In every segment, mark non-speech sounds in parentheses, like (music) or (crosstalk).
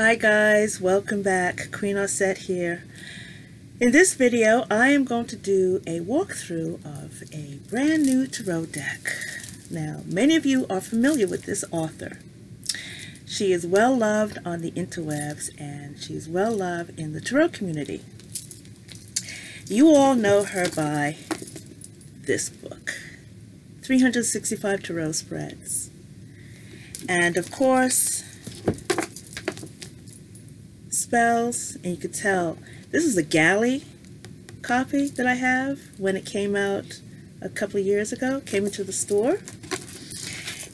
Hi guys, welcome back. Queen Osset here. In this video, I am going to do a walkthrough of a brand new tarot deck. Now, many of you are familiar with this author. She is well loved on the interwebs and she is well loved in the tarot community. You all know her by this book, 365 Tarot Spreads. And of course, spells, and you could tell this is a galley copy that I have when it came out a couple years ago, came into the store.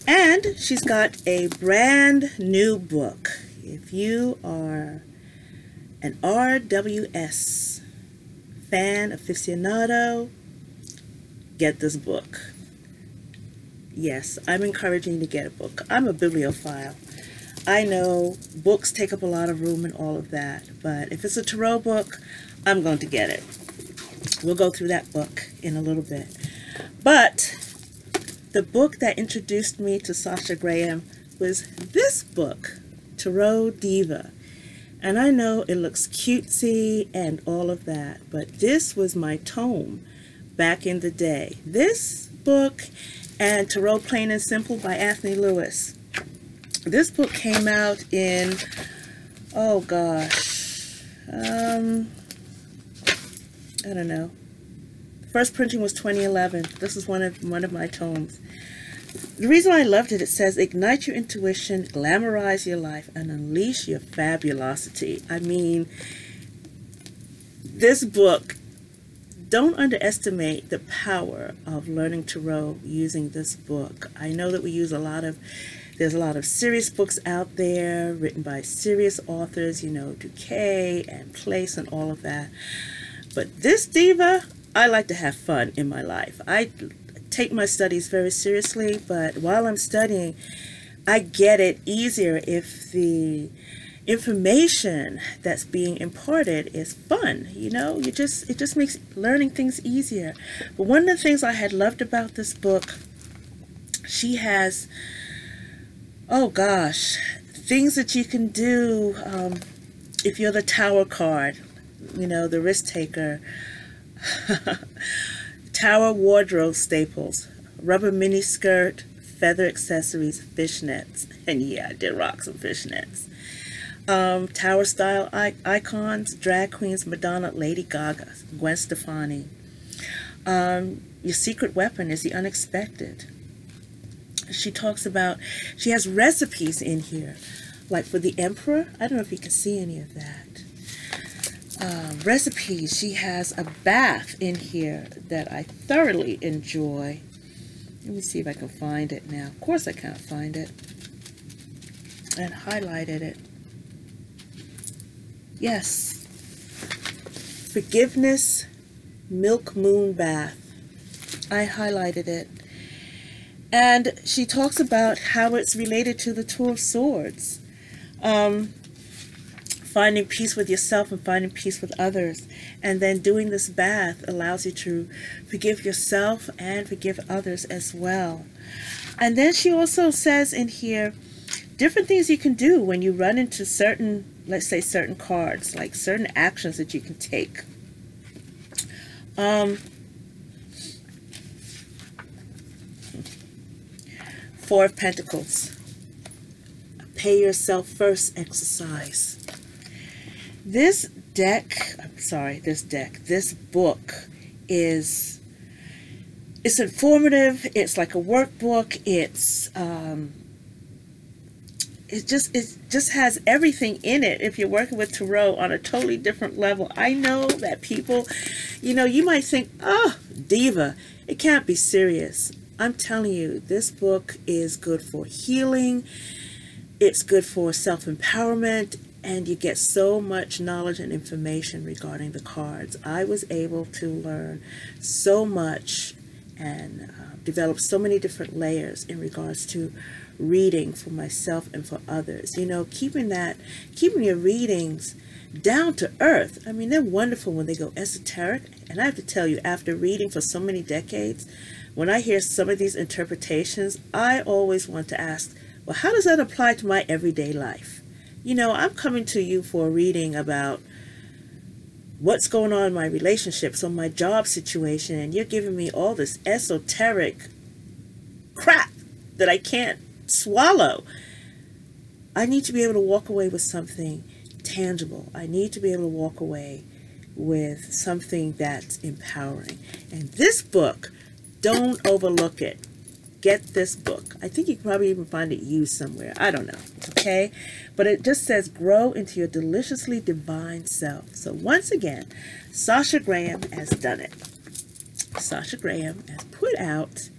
And she's got a brand new book. If you are an RWS fan, aficionado, get this book. Yes, I'm encouraging you to get a book. I'm a bibliophile. I know books take up a lot of room and all of that, but if it's a tarot book, I'm going to get it. We'll go through that book in a little bit. But the book that introduced me to Sasha Graham was this book, Tarot Diva. And I know it looks cutesy and all of that, but this was my tome back in the day. This book and Tarot Plain and Simple by Anthony Louis this book came out in, oh gosh, um, I don't know. First printing was 2011. This is one of one of my tomes. The reason I loved it, it says, ignite your intuition, glamorize your life, and unleash your fabulosity. I mean, this book, don't underestimate the power of learning to row using this book. I know that we use a lot of there's a lot of serious books out there written by serious authors, you know, DuQuette and Place and all of that. But this diva, I like to have fun in my life. I take my studies very seriously, but while I'm studying, I get it easier if the information that's being imparted is fun you know you just it just makes learning things easier but one of the things i had loved about this book she has oh gosh, things that you can do um, if you're the tower card, you know, the risk taker. (laughs) tower wardrobe staples, rubber mini skirt, feather accessories, fishnets. And (laughs) yeah, I did rock some fishnets. Um, tower style icons, drag queens, Madonna, Lady Gaga, Gwen Stefani. Um, your secret weapon is the unexpected she talks about, she has recipes in here, like for the emperor. I don't know if you can see any of that. Uh, recipes. She has a bath in here that I thoroughly enjoy. Let me see if I can find it now. Of course I can't find it. And highlighted it. Yes. Forgiveness Milk Moon Bath. I highlighted it. And she talks about how it's related to the Two of Swords. Um, finding peace with yourself and finding peace with others. And then doing this bath allows you to forgive yourself and forgive others as well. And then she also says in here, different things you can do when you run into certain, let's say certain cards, like certain actions that you can take. Um, Four of Pentacles. Pay yourself first exercise. This deck, I'm sorry, this deck, this book is it's informative. It's like a workbook. It's um, it just it just has everything in it if you're working with tarot on a totally different level i know that people you know you might think oh diva it can't be serious I'm telling you, this book is good for healing. It's good for self-empowerment and you get so much knowledge and information regarding the cards. I was able to learn so much and uh, develop so many different layers in regards to reading for myself and for others. You know, keeping that, keeping your readings down to earth. I mean, they're wonderful when they go esoteric. And I have to tell you, after reading for so many decades, when I hear some of these interpretations, I always want to ask, well, how does that apply to my everyday life? you know, I'm coming to you for a reading about what's going on in my relationships or my job situation, and you're giving me all this esoteric crap that I can't swallow. I need to be able to walk away with something tangible. I need to be able to walk away with something that's empowering. And this book, don't overlook it. Get this book. I think you can probably even find it used somewhere. I don't know. Okay? But it just says grow into your deliciously divine self. So once again, Sasha Graham has done it. Sasha Graham has put out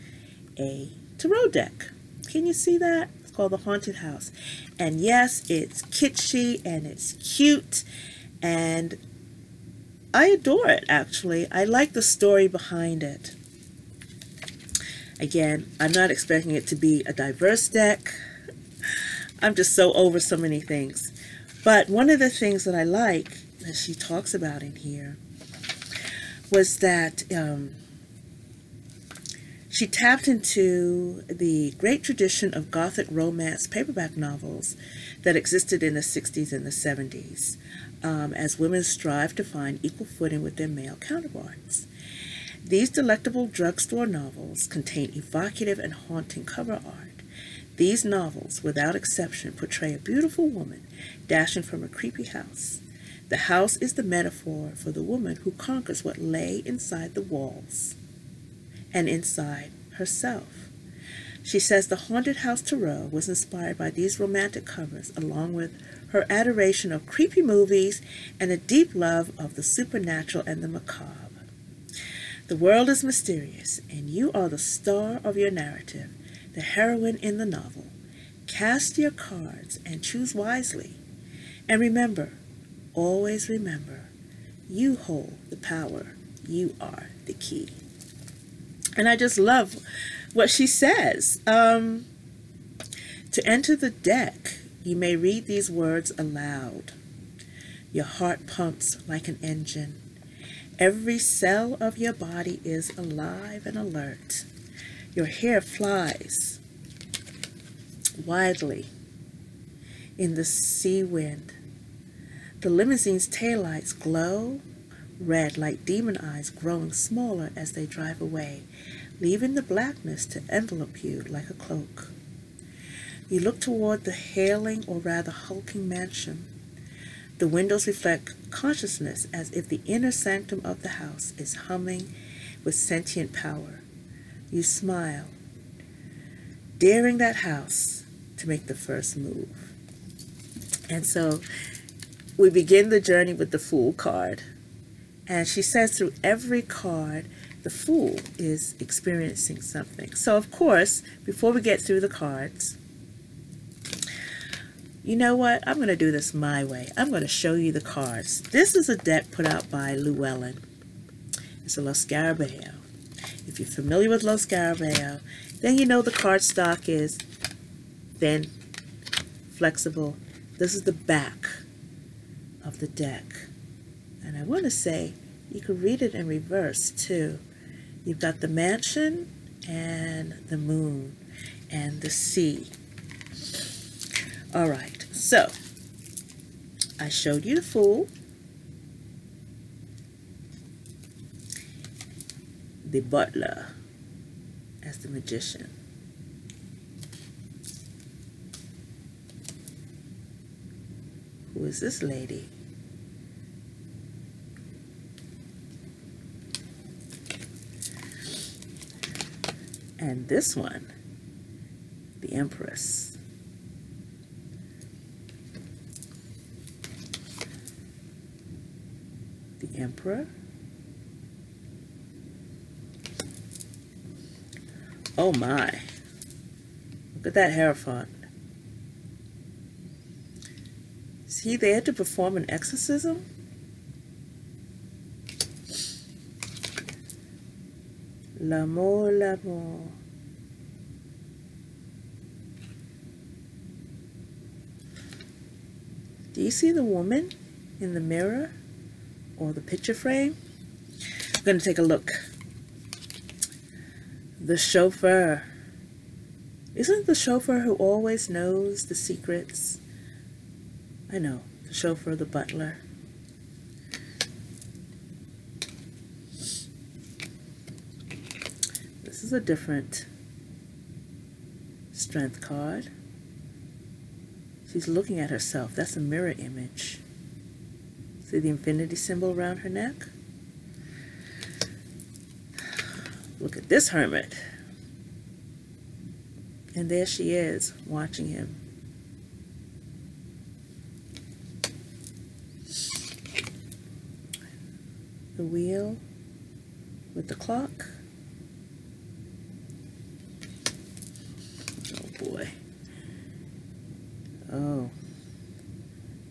a tarot deck. Can you see that? It's called The Haunted House. And yes, it's kitschy and it's cute and I adore it actually. I like the story behind it. Again, I'm not expecting it to be a diverse deck. I'm just so over so many things. But one of the things that I like that she talks about in here was that um, she tapped into the great tradition of Gothic romance paperback novels that existed in the 60s and the 70s um, as women strive to find equal footing with their male counterparts. These delectable drugstore novels contain evocative and haunting cover art. These novels, without exception, portray a beautiful woman dashing from a creepy house. The house is the metaphor for the woman who conquers what lay inside the walls and inside herself. She says the Haunted House Tarot was inspired by these romantic covers, along with her adoration of creepy movies and a deep love of the supernatural and the macabre. The world is mysterious, and you are the star of your narrative, the heroine in the novel. Cast your cards and choose wisely. And remember, always remember, you hold the power. You are the key. And I just love what she says. Um, to enter the deck, you may read these words aloud. Your heart pumps like an engine. Every cell of your body is alive and alert. Your hair flies widely in the sea wind. The limousine's taillights glow red like demon eyes growing smaller as they drive away, leaving the blackness to envelop you like a cloak. You look toward the hailing or rather hulking mansion. The windows reflect consciousness as if the inner sanctum of the house is humming with sentient power. You smile, daring that house to make the first move. And so we begin the journey with the Fool card. And she says through every card, the Fool is experiencing something. So, of course, before we get through the cards, you know what? I'm going to do this my way. I'm going to show you the cards. This is a deck put out by Llewellyn. It's a Lo Scarabeo. If you're familiar with Lo Scarabeo, then you know the card stock is thin, flexible. This is the back of the deck. And I want to say you could read it in reverse too. You've got the mansion and the moon and the sea. All right, so I showed you the fool, the butler as the magician. Who is this lady? And this one, the Empress. The Emperor. Oh my. Look at that Hierophant. Is he there to perform an exorcism? L'amour, l'amour. Do you see the woman in the mirror or the picture frame? I'm going to take a look. The chauffeur. Isn't the chauffeur who always knows the secrets I know, the chauffeur, the butler. This is a different strength card. She's looking at herself. That's a mirror image. The infinity symbol around her neck? Look at this hermit. And there she is, watching him. The wheel with the clock. Oh boy. Oh.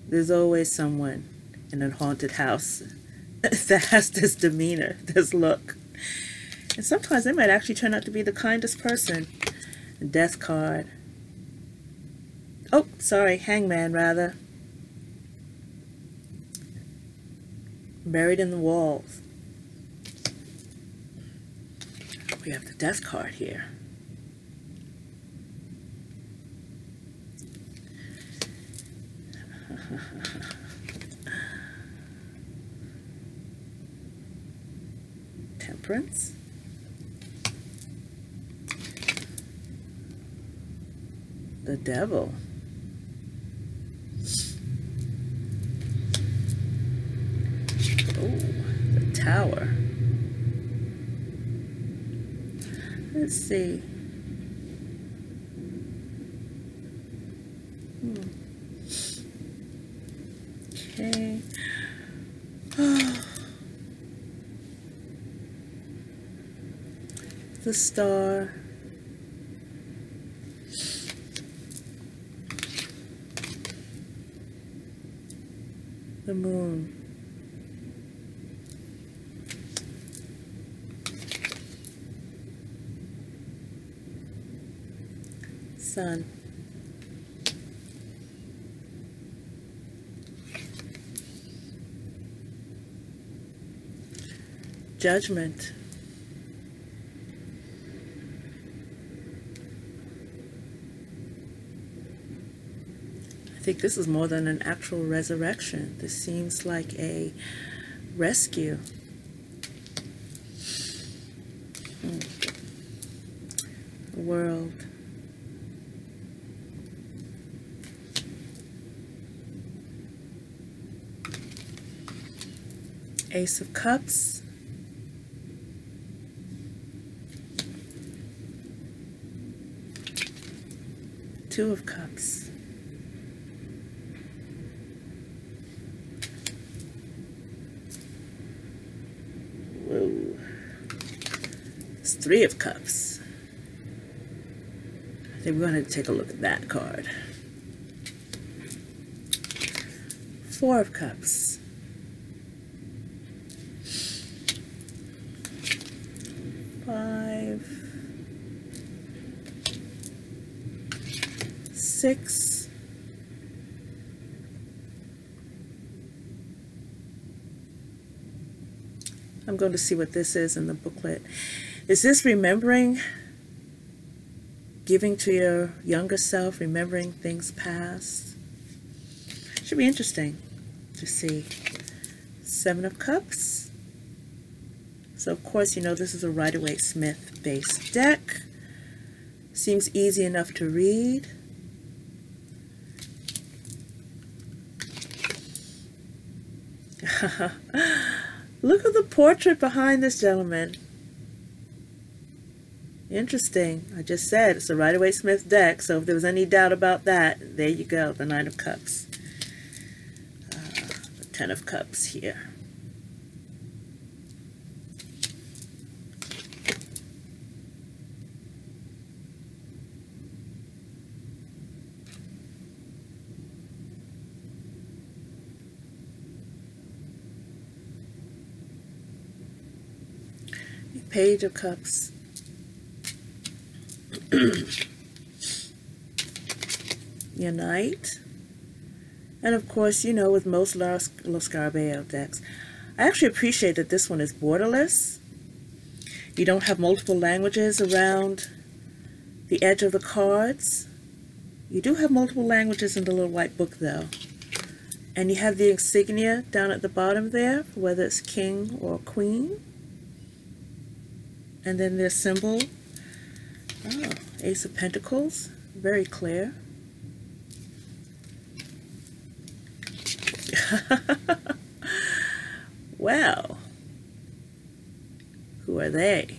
There's always someone in a haunted house (laughs) that has this demeanor, this look. And sometimes they might actually turn out to be the kindest person. Death card. Oh, sorry, hangman rather. Buried in the walls. We have the death card here. (laughs) Temperance. The devil. Oh, the tower. Let's see. Hmm. Okay. the star. The moon. Sun. Judgment. Think this is more than an actual resurrection. This seems like a rescue. Hmm. World. Ace of Cups. Two of Cups. Three of Cups. I think we're going to take a look at that card. Four of Cups. Five. Six. I'm going to see what this is in the booklet. Is this remembering, giving to your younger self, remembering things past? Should be interesting to see. Seven of Cups. So of course, you know, this is a Rider-Waite-Smith based deck. Seems easy enough to read. (laughs) Look at the portrait behind this gentleman. Interesting. I just said it's a Rider-Waite-Smith deck, so if there was any doubt about that, there you go, the Nine of Cups. Uh, the Ten of Cups here. Page of Cups. Unite. And of course, you know, with most Los, Los Scarabeo decks, I actually appreciate that this one is borderless. You don't have multiple languages around the edge of the cards. You do have multiple languages in the little white book, though. And you have the insignia down at the bottom there, whether it's king or queen. And then their symbol, oh, Ace of Pentacles, very clear. (laughs) well, who are they?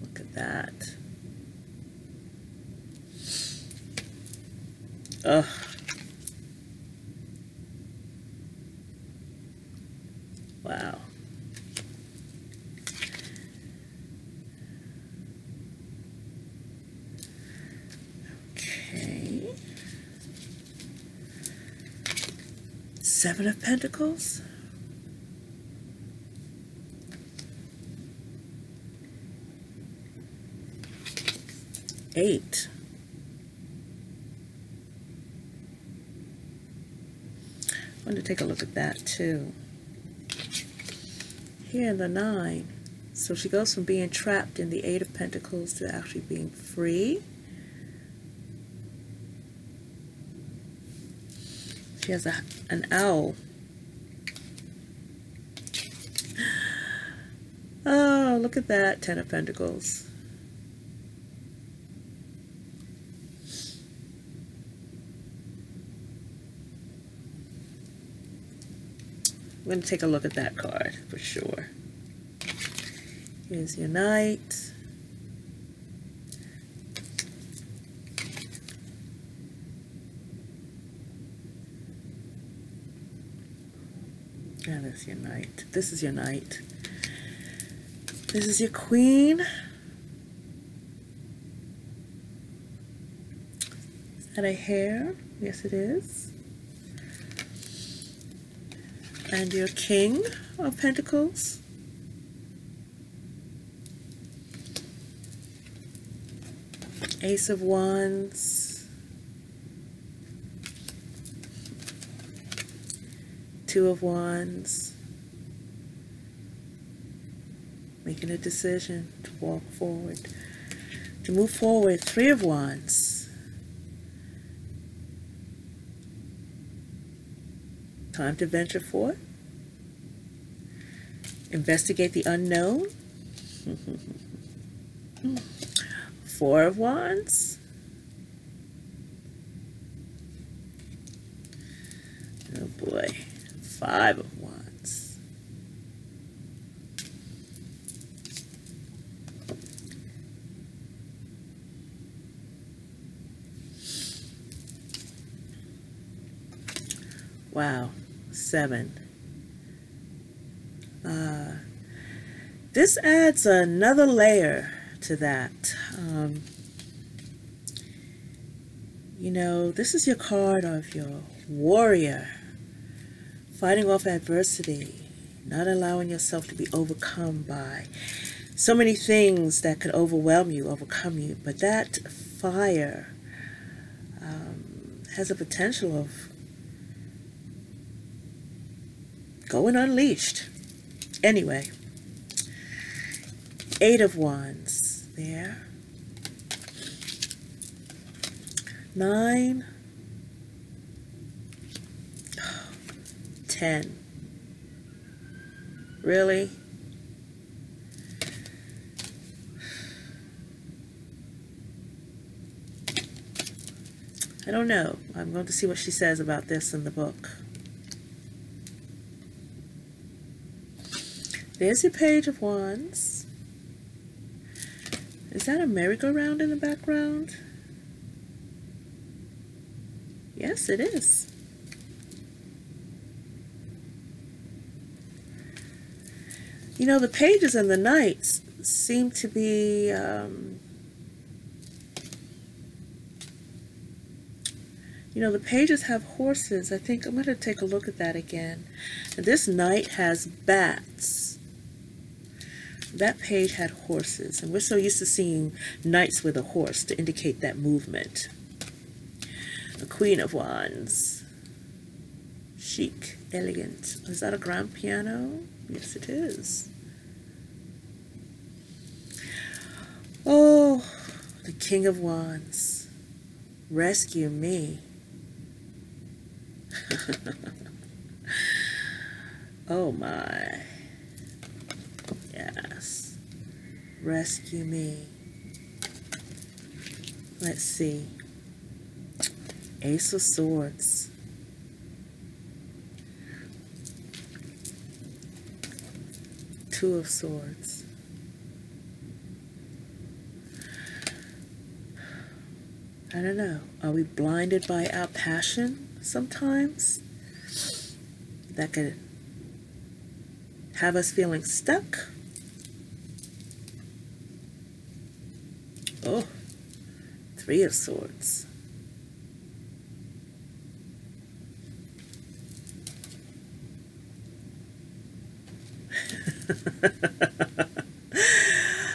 Look at that. Ugh. Wow. Okay. Seven of Pentacles. Eight. To take a look at that too. Here in the nine. So she goes from being trapped in the Eight of Pentacles to actually being free. She has a, an owl. (gasps) Oh, look at that, Ten of Pentacles. I'm going to take a look at that card for sure. Here's your knight. That's your knight. This is your knight. This is your queen. Is that a hair? Yes, it is. And your king of pentacles. Ace of Wands. Two of Wands. Making a decision to walk forward. To move forward. Three of Wands. Time to venture forth. Investigate the unknown. (laughs) Four of Wands. Oh boy. Five of Wands. Wow. Seven. Uh, this adds another layer to that. Um, you know, this is your card of your warrior, fighting off adversity, not allowing yourself to be overcome by so many things that could overwhelm you, overcome you. But that fire um, has a potential of going unleashed. Anyway, Eight of Wands there. Nine. (sighs) Ten. Really? (sighs) I don't know. I'm going to see what she says about this in the book. There's your Page of Wands. Is that a merry-go-round in the background? Yes, it is. You know, the pages and the knights seem to be um, You know, the pages have horses. I think I'm going to take a look at that again. And this knight has bats. That page had horses. And we're so used to seeing knights with a horse to indicate that movement. The Queen of Wands. Chic. elegant. Is that a grand piano? Yes, it is. Oh, the King of Wands, rescue me. (laughs) oh my. Yes. Rescue me. Let's see. Ace of Swords. Two of Swords. I don't know. Are we blinded by our passion sometimes? That could have us feeling stuck. Oh, Three of Swords. (laughs) Look at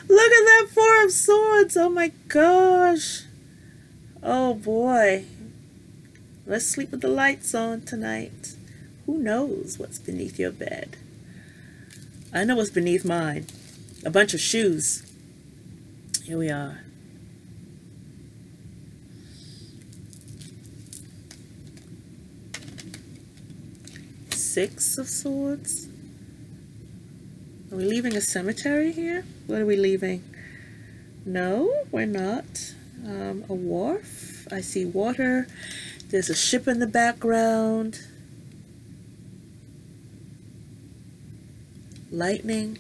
that Four of Swords. Oh my gosh. Oh boy. Let's sleep with the lights on tonight. Who knows what's beneath your bed? I know what's beneath mine. A bunch of shoes. Here we are. Six of Swords. Are we leaving a cemetery here? What are we leaving? No, we're not. Um, a wharf. I see water. There's a ship in the background. Lightning.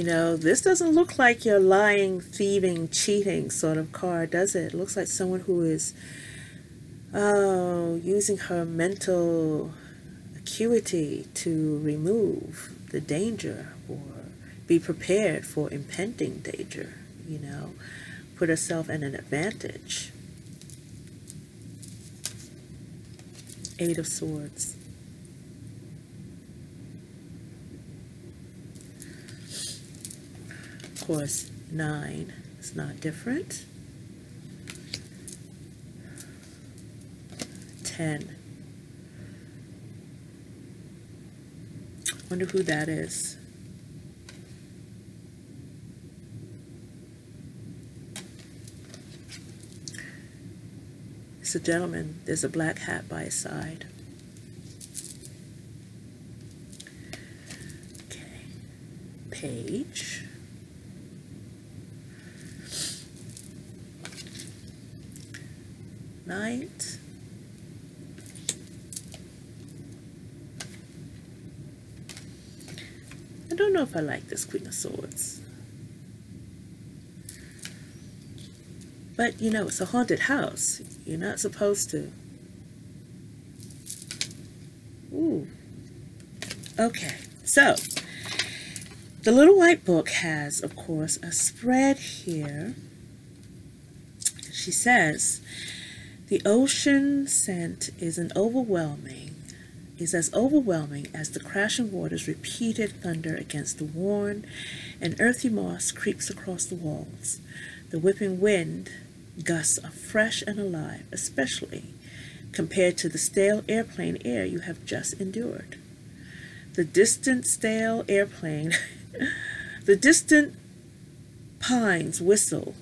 You know, this doesn't look like your lying, thieving, cheating sort of card, does it? It looks like someone who is, oh, using her mental acuity to remove the danger or be prepared for impending danger, you know, put herself in an advantage. Eight of Swords. Course, 9 is not different. 10. Wonder who that is. It's a gentleman. There's a black hat by his side. Okay. Page. Night. I don't know if I like this Queen of Swords. But, you know, it's a haunted house. You're not supposed to. Ooh. Okay, so the little white book has, of course, a spread here. She says, the ocean scent is an overwhelming is as overwhelming as the crashing water's repeated thunder against the worn and earthy moss creeps across the walls. The whipping wind gusts are fresh and alive, especially compared to the stale airplane air you have just endured. The distant stale airplane, (laughs) the distant pines whistle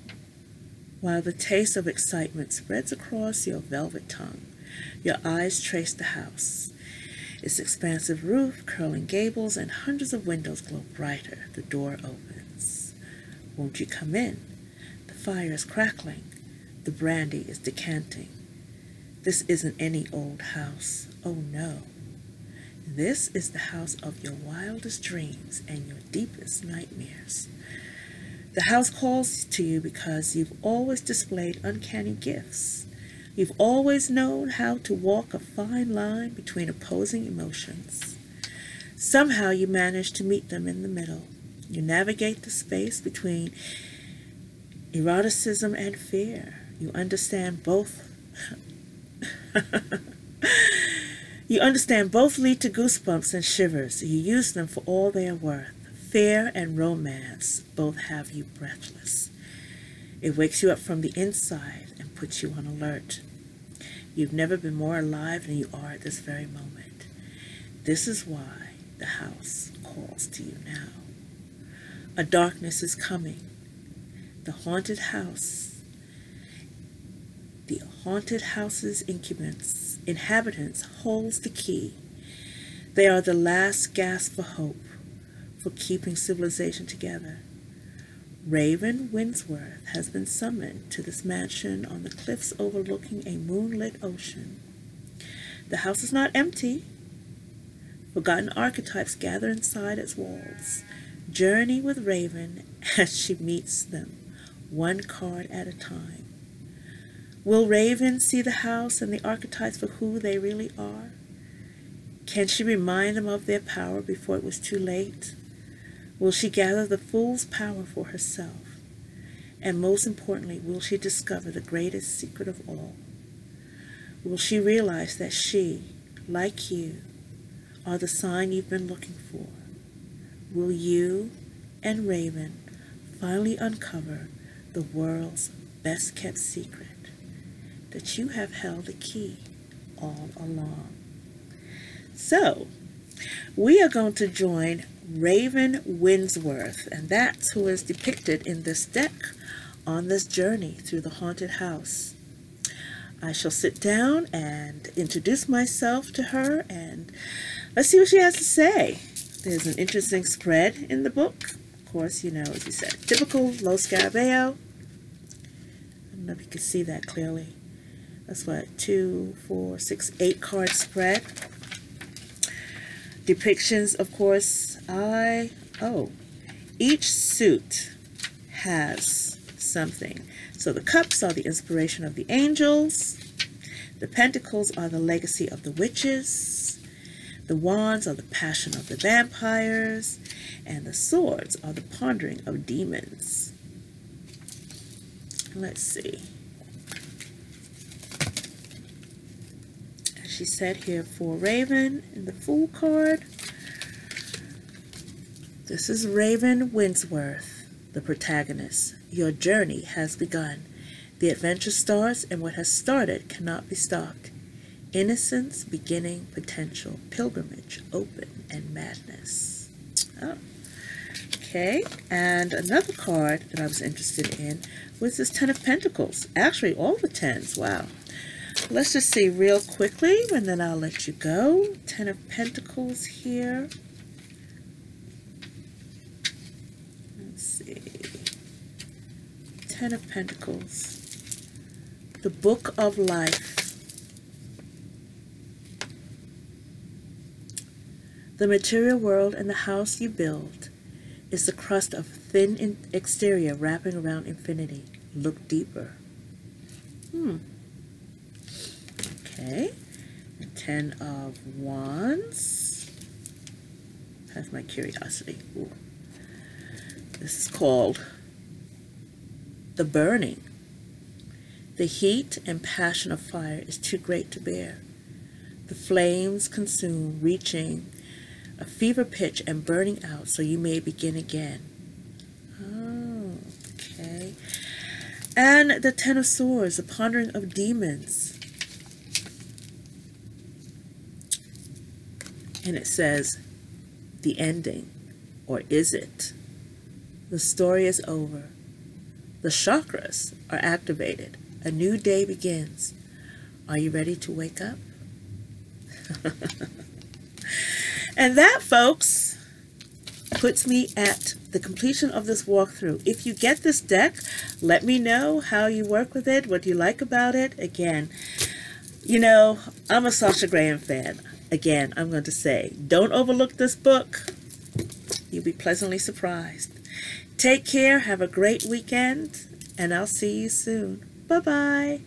while the taste of excitement spreads across your velvet tongue. Your eyes trace the house. Its expansive roof, curling gables, and hundreds of windows glow brighter. The door opens. Won't you come in? The fire is crackling. The brandy is decanting. This isn't any old house. Oh no. This is the house of your wildest dreams and your deepest nightmares. The house calls to you because you've always displayed uncanny gifts. You've always known how to walk a fine line between opposing emotions. Somehow you manage to meet them in the middle. You navigate the space between eroticism and fear. You understand both. (laughs) You understand both lead to goosebumps and shivers. You use them for all they are worth. Fear and romance both have you breathless. It wakes you up from the inside and puts you on alert. You've never been more alive than you are at this very moment. This is why the house calls to you now. A darkness is coming. The haunted house. The haunted house's inhabitants holds the key. They are the last gasp for hope, for keeping civilization together. Raven Winsworth has been summoned to this mansion on the cliffs overlooking a moonlit ocean. The house is not empty. Forgotten archetypes gather inside its walls. Journey with Raven (laughs) as she meets them, one card at a time. Will Raven see the house and the archetypes for who they really are? Can she remind them of their power before it was too late? Will she gather the fool's power for herself? And most importantly, will she discover the greatest secret of all? Will she realize that she, like you, are the sign you've been looking for? Will you and Raven finally uncover the world's best kept secret that you have held the key all along? So, we are going to join Raven Winsworth, and that's who is depicted in this deck on this journey through the haunted house. I shall sit down and introduce myself to her and let's see what she has to say. There's an interesting spread in the book. Of course, you know, as you said, typical Lo Scarabeo. I don't know if you can see that clearly. That's what, two, four, six, eight card spread depictions, of course, I, oh, each suit has something. So the cups are the inspiration of the angels, the pentacles are the legacy of the witches, the wands are the passion of the vampires, and the swords are the pondering of demons. Let's see. As she said here for Raven in the Fool card. This is Raven Winsworth, the protagonist. Your journey has begun. The adventure starts, and what has started cannot be stopped. Innocence, beginning, potential, pilgrimage, open, and madness. Oh. Okay, and another card that I was interested in was this Ten of Pentacles. Actually, all the tens. Wow let's just see real quickly and then I'll let you go. Ten of Pentacles here. Let's see. Ten of Pentacles. The Book of Life. The material world and the house you build is the crust of thin exterior wrapping around infinity. Look deeper. Hmm. Okay, Ten of Wands. That's my curiosity. Ooh. This is called The Burning. The heat and passion of fire is too great to bear. The flames consume, reaching a fever pitch and burning out so you may begin again. Oh, okay. And the Ten of Swords, the pondering of demons. and it says, the ending, or is it? The story is over. The chakras are activated. A new day begins. Are you ready to wake up? (laughs) and that, folks, puts me at the completion of this walkthrough. If you get this deck, let me know how you work with it, what you like about it. Again, you know, I'm a Sasha Graham fan again, I'm going to say, don't overlook this book. You'll be pleasantly surprised. Take care. Have a great weekend. And I'll see you soon. Bye-bye.